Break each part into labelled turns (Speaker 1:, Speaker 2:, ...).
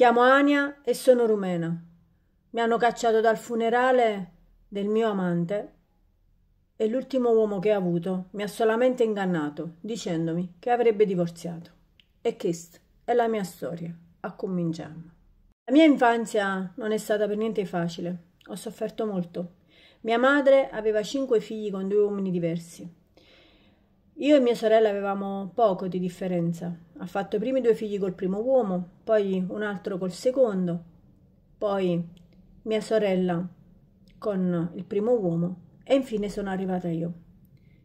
Speaker 1: chiamo Ania e sono rumena. Mi hanno cacciato dal funerale del mio amante e l'ultimo uomo che ha avuto mi ha solamente ingannato dicendomi che avrebbe divorziato. E questa è la mia storia. Accominciamo. La mia infanzia non è stata per niente facile. Ho sofferto molto. Mia madre aveva cinque figli con due uomini diversi. Io e mia sorella avevamo poco di differenza. Ha fatto i primi due figli col primo uomo, poi un altro col secondo, poi mia sorella con il primo uomo e infine sono arrivata io.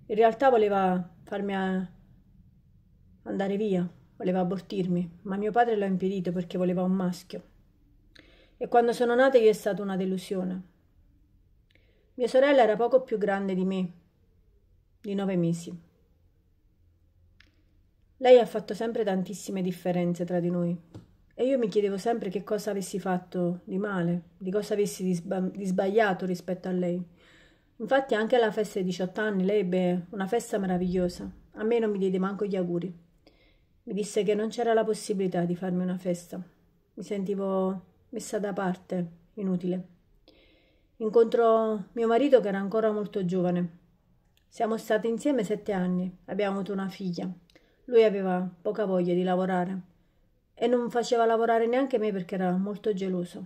Speaker 1: In realtà voleva farmi andare via, voleva abortirmi, ma mio padre l'ha impedito perché voleva un maschio. E quando sono nata io è stata una delusione. Mia sorella era poco più grande di me, di nove mesi. Lei ha fatto sempre tantissime differenze tra di noi e io mi chiedevo sempre che cosa avessi fatto di male, di cosa avessi di, sba di sbagliato rispetto a lei. Infatti anche alla festa dei 18 anni lei ebbe una festa meravigliosa. A me non mi diede manco gli auguri. Mi disse che non c'era la possibilità di farmi una festa. Mi sentivo messa da parte, inutile. Incontrò mio marito che era ancora molto giovane. Siamo stati insieme sette anni, abbiamo avuto una figlia. Lui aveva poca voglia di lavorare e non faceva lavorare neanche me perché era molto geloso.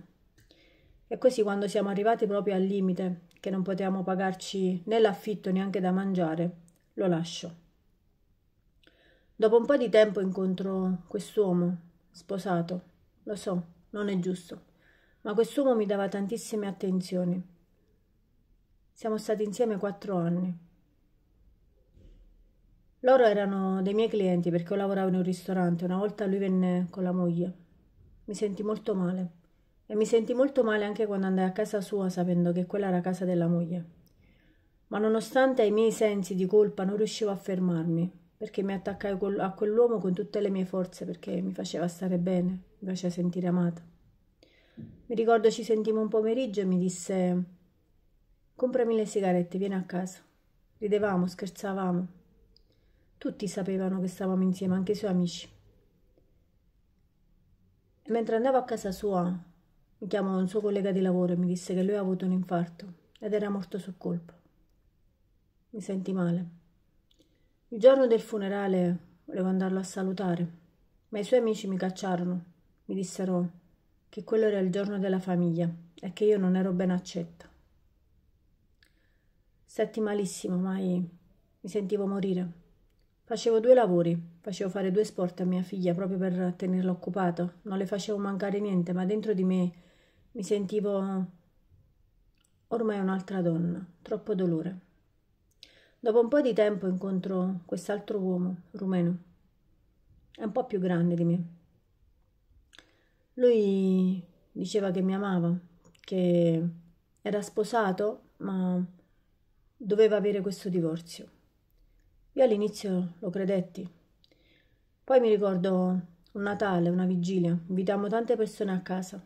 Speaker 1: E così quando siamo arrivati proprio al limite, che non potevamo pagarci né l'affitto neanche da mangiare, lo lascio. Dopo un po' di tempo incontro quest'uomo, sposato. Lo so, non è giusto, ma quest'uomo mi dava tantissime attenzioni. Siamo stati insieme quattro anni. Loro erano dei miei clienti perché io lavoravo in un ristorante. Una volta lui venne con la moglie. Mi sentì molto male. E mi sentì molto male anche quando andai a casa sua sapendo che quella era casa della moglie. Ma nonostante ai miei sensi di colpa non riuscivo a fermarmi, perché mi attaccai a quell'uomo con tutte le mie forze, perché mi faceva stare bene, mi faceva sentire amata. Mi ricordo ci sentimmo un pomeriggio e mi disse comprami le sigarette, vieni a casa. Ridevamo, scherzavamo. Tutti sapevano che stavamo insieme, anche i suoi amici. E mentre andavo a casa sua, mi chiamò un suo collega di lavoro e mi disse che lui ha avuto un infarto ed era morto sul colpo. Mi senti male. Il giorno del funerale volevo andarlo a salutare, ma i suoi amici mi cacciarono. Mi dissero che quello era il giorno della famiglia e che io non ero ben accetta. Setti malissimo, mai mi sentivo morire. Facevo due lavori, facevo fare due sport a mia figlia proprio per tenerla occupata, non le facevo mancare niente, ma dentro di me mi sentivo ormai un'altra donna, troppo dolore. Dopo un po' di tempo incontro quest'altro uomo, rumeno, è un po' più grande di me. Lui diceva che mi amava, che era sposato, ma doveva avere questo divorzio. Io all'inizio lo credetti. Poi mi ricordo un Natale, una vigilia, invitammo tante persone a casa.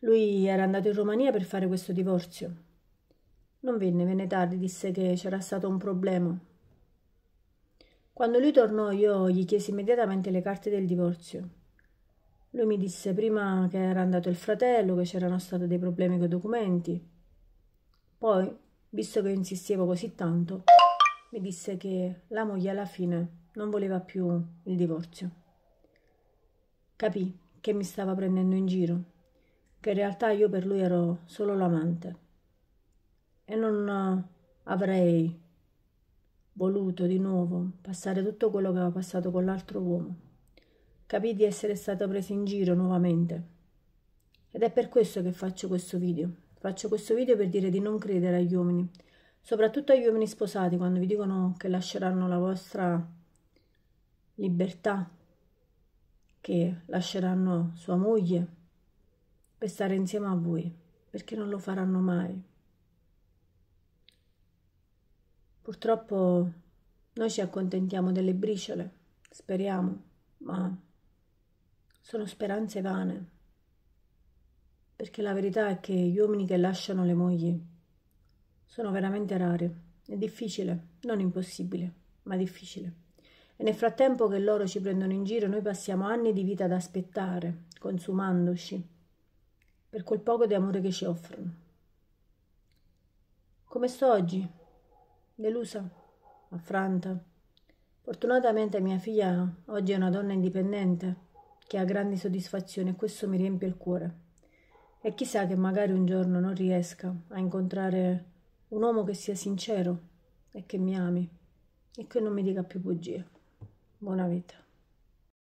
Speaker 1: Lui era andato in Romania per fare questo divorzio. Non venne, venne tardi, disse che c'era stato un problema. Quando lui tornò io gli chiesi immediatamente le carte del divorzio. Lui mi disse prima che era andato il fratello, che c'erano stati dei problemi con i documenti. Poi, visto che insistevo così tanto, mi disse che la moglie alla fine non voleva più il divorzio. Capì che mi stava prendendo in giro, che in realtà io per lui ero solo l'amante e non avrei voluto di nuovo passare tutto quello che aveva passato con l'altro uomo. Capì di essere stato preso in giro nuovamente. Ed è per questo che faccio questo video. Faccio questo video per dire di non credere agli uomini, soprattutto agli uomini sposati quando vi dicono che lasceranno la vostra libertà, che lasceranno sua moglie per stare insieme a voi, perché non lo faranno mai. Purtroppo noi ci accontentiamo delle briciole, speriamo, ma sono speranze vane, perché la verità è che gli uomini che lasciano le mogli sono veramente rare. È difficile, non impossibile, ma difficile. E nel frattempo che loro ci prendono in giro, noi passiamo anni di vita ad aspettare, consumandoci per quel poco di amore che ci offrono. Come sto oggi? Delusa, affranta. Fortunatamente mia figlia oggi è una donna indipendente che ha grandi soddisfazioni e questo mi riempie il cuore. E chissà che magari un giorno non riesca a incontrare un uomo che sia sincero e che mi ami e che non mi dica più bugie. Buona vita.